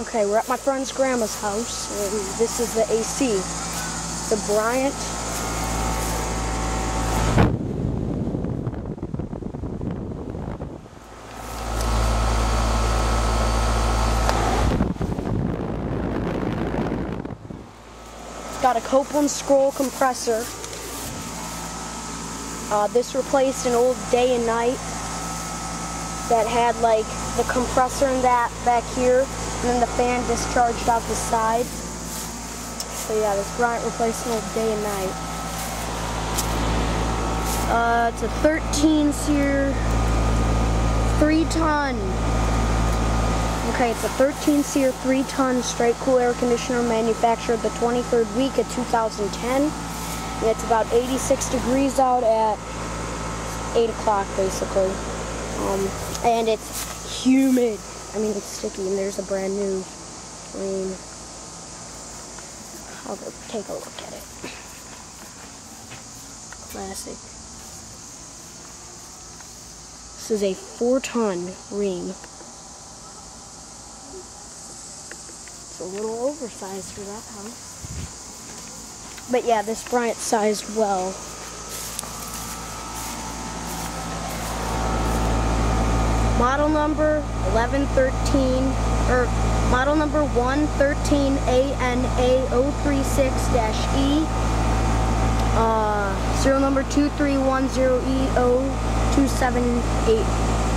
Okay, we're at my friend's grandma's house, and this is the AC. The Bryant. Got a Copeland scroll compressor. Uh, this replaced an old day and night that had like the compressor in that back here and then the fan discharged out the side. So yeah, this Bryant replaced an day and night. Uh, it's a 13 SEER, 3 ton. Okay, it's a 13 SEER, 3 ton straight cool air conditioner manufactured the 23rd week of 2010. And it's about 86 degrees out at 8 o'clock basically. Um, and it's humid. I mean, it's sticky, and there's a brand new Rheem. I'll go take a look at it. Classic. This is a four-ton Rheem. It's a little oversized for that house. But yeah, this Bryant sized well. Model number 1113 or model number 113ANA036-E uh, serial number 2310E0278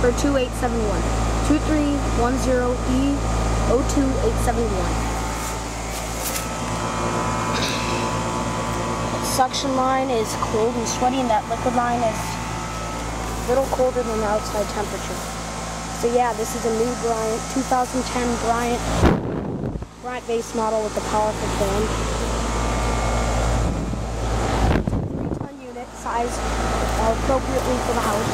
or 2871 2310E02871 suction line is cold and sweaty and that liquid line is a little colder than the outside temperature. So yeah, this is a new Bryant, 2010 Bryant, Bryant base model with the powerful fan. Three-ton unit, sized appropriately for the house.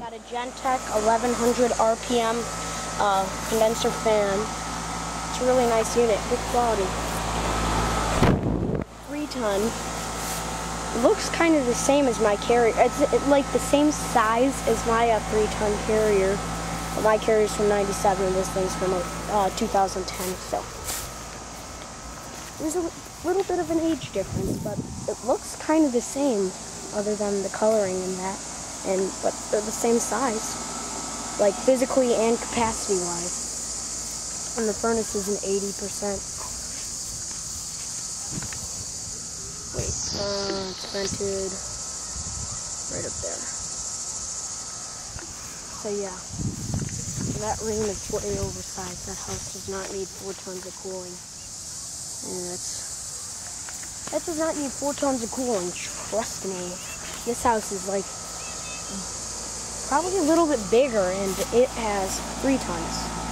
Got a Genteq 1100 RPM uh, condenser fan. It's a really nice unit, good quality ton. Looks kind of the same as my carrier. It's it, like the same size as my uh, three ton carrier. But my carrier's from 97 and this thing's from uh, 2010. So there's a little bit of an age difference, but it looks kind of the same other than the coloring and that. And but they're the same size, like physically and capacity wise. And the furnace is an 80%. Wait, uh, it's vented right up there. So yeah, that Rheem is way oversized. That house does not need four tons of cooling. And that's, that does not need four tons of cooling, trust me. This house is like probably a little bit bigger and it has three tons.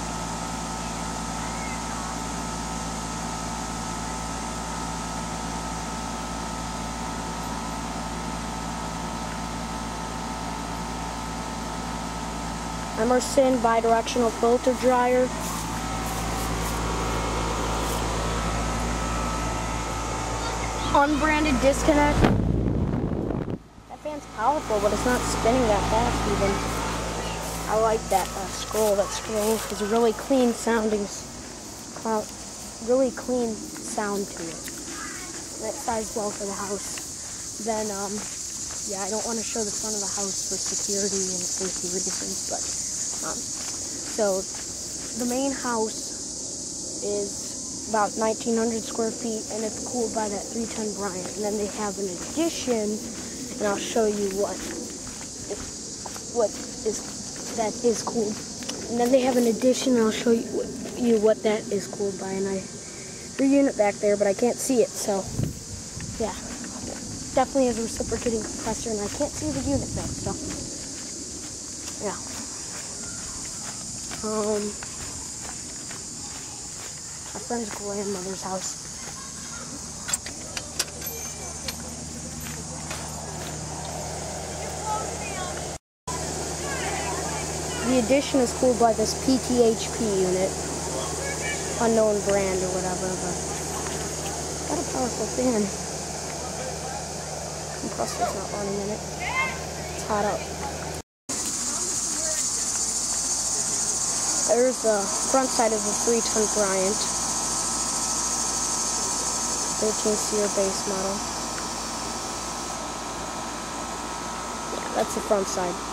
Emerson bidirectional filter dryer. Unbranded disconnect. That fan's powerful, but it's not spinning that fast even. I like that uh, scroll. That scroll has a really clean sounding, really clean sound to it. That size well for the house. Then, um, yeah, I don't want to show the front of the house for security and safety reasons, but so the main house is about 1,900 square feet, and it's cooled by that three-ton Bryant. And then they have an addition, and I'll show you what what is that is cooled. And then they have an addition, and I'll show you what, you what that is cooled by. And I your unit back there, but I can't see it, so yeah definitely has a reciprocating compressor, and I can't see the unit though, so yeah. Um, my friend's grandmother's house. The addition is cooled by this PTHP unit, unknown brand or whatever, but got a powerful fan. Compressor's not running in it. It's hot out. There's the front side of the 3-ton Bryant. 13-seater base model. Yeah, that's the front side.